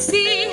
Sí.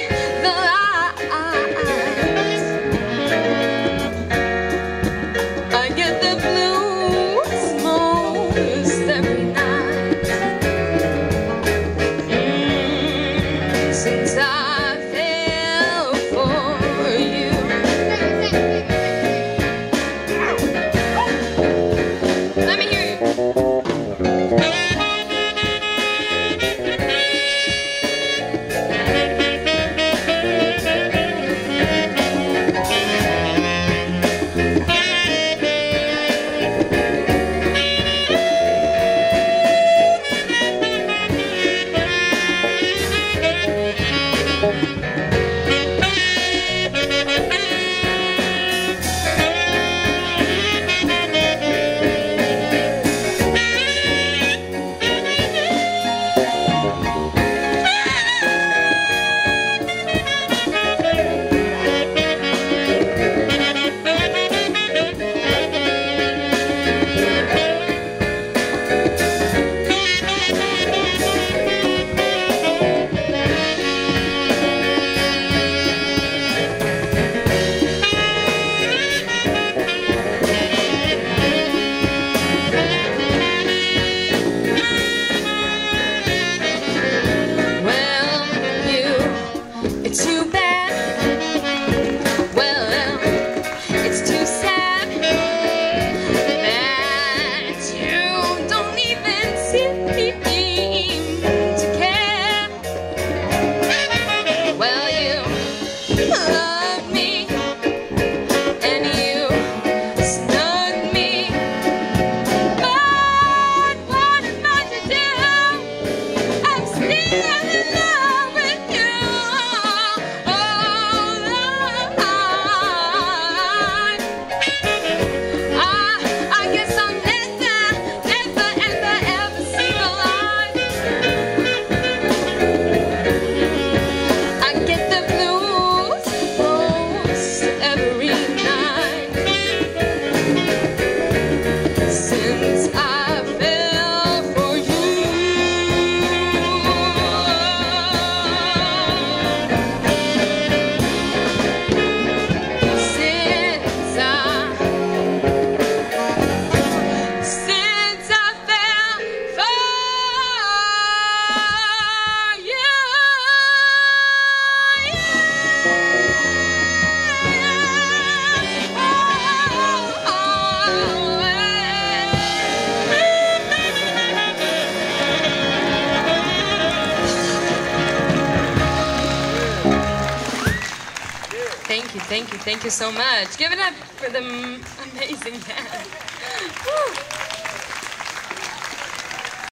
Thank you, thank you, thank you so much. Give it up for the amazing band.